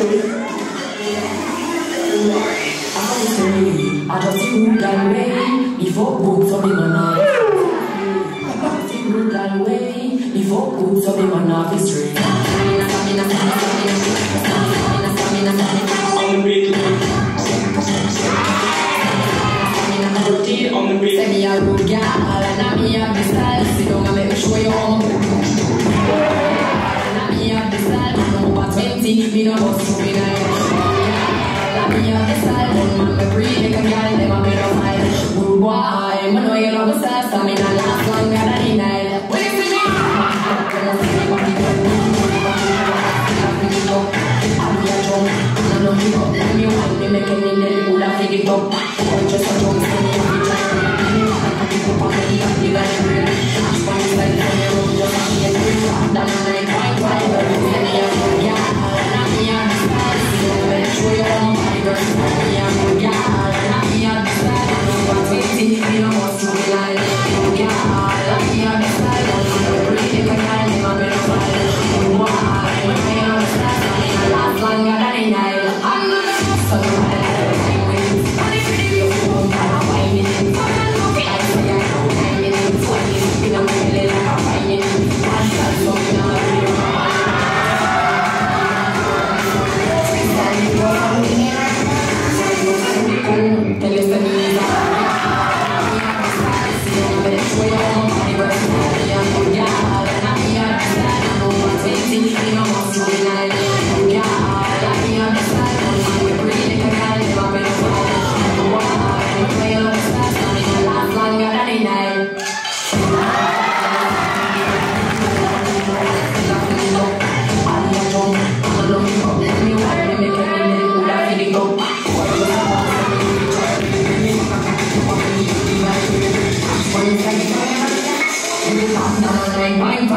On the beat. Say me a rude girl and I me have the style. Sit down and make me show you how. Breathe like a girl, them a me no file. Good boy, me know you love the style. So me no last longer than the night. When you smile, Bye.